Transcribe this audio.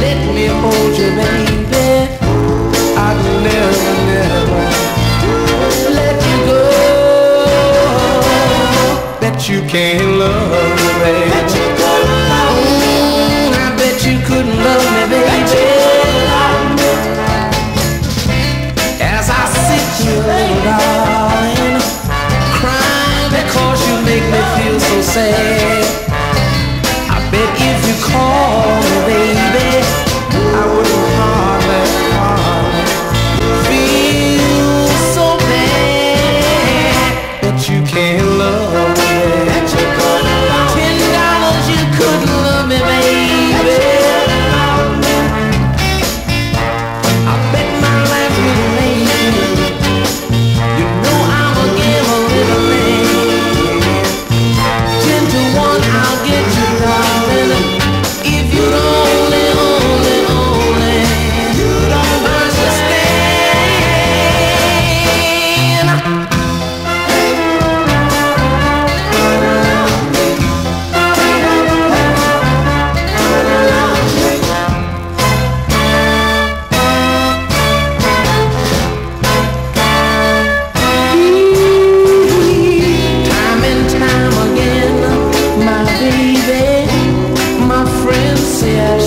let me hold you, baby, I'd never, never let you go. Bet you can't love me, baby. Bet. Mm, I bet you couldn't love me, baby. As I sit here, darling, crying because you make me feel so sad. see.